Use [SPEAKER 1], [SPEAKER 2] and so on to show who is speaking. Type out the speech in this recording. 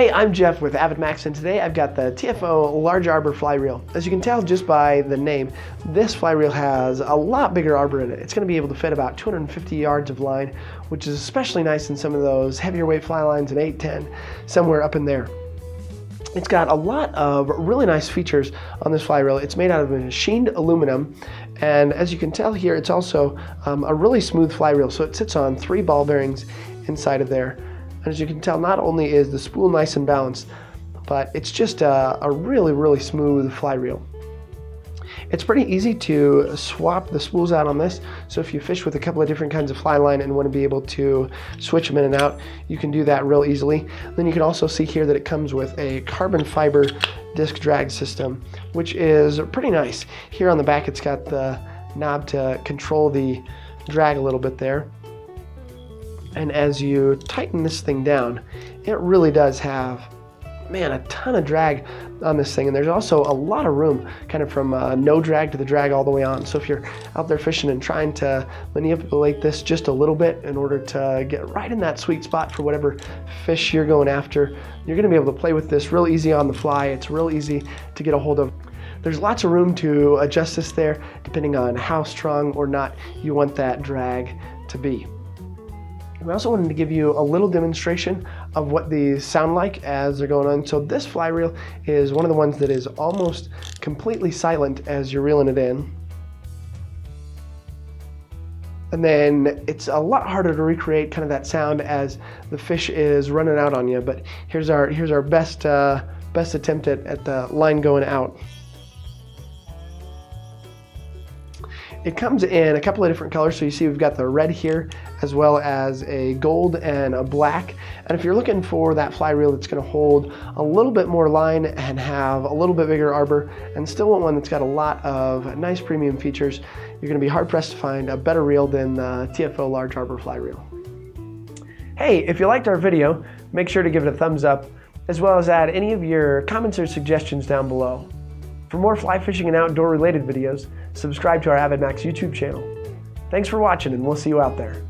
[SPEAKER 1] Hey, I'm Jeff with AvidMax, and today I've got the TFO Large Arbor Fly Reel. As you can tell just by the name, this fly reel has a lot bigger arbor in it. It's going to be able to fit about 250 yards of line, which is especially nice in some of those heavier weight fly lines, an 810, somewhere up in there. It's got a lot of really nice features on this fly reel. It's made out of machined aluminum, and as you can tell here, it's also um, a really smooth fly reel. So it sits on three ball bearings inside of there. And as you can tell, not only is the spool nice and balanced, but it's just a, a really, really smooth fly reel. It's pretty easy to swap the spools out on this. So if you fish with a couple of different kinds of fly line and want to be able to switch them in and out, you can do that real easily. Then you can also see here that it comes with a carbon fiber disc drag system, which is pretty nice. Here on the back, it's got the knob to control the drag a little bit there. And as you tighten this thing down, it really does have, man, a ton of drag on this thing. And there's also a lot of room kind of from uh, no drag to the drag all the way on. So if you're out there fishing and trying to manipulate this just a little bit in order to get right in that sweet spot for whatever fish you're going after, you're gonna be able to play with this real easy on the fly. It's real easy to get a hold of. There's lots of room to adjust this there depending on how strong or not you want that drag to be. We also wanted to give you a little demonstration of what these sound like as they're going on. So this fly reel is one of the ones that is almost completely silent as you're reeling it in. And then it's a lot harder to recreate kind of that sound as the fish is running out on you. But here's our here's our best uh, best attempt at, at the line going out. It comes in a couple of different colors. So you see we've got the red here as well as a gold and a black. And if you're looking for that fly reel that's gonna hold a little bit more line and have a little bit bigger arbor and still want one that's got a lot of nice premium features, you're gonna be hard pressed to find a better reel than the TFO Large Arbor Fly Reel. Hey, if you liked our video, make sure to give it a thumbs up, as well as add any of your comments or suggestions down below. For more fly fishing and outdoor related videos, subscribe to our AvidMax YouTube channel. Thanks for watching and we'll see you out there.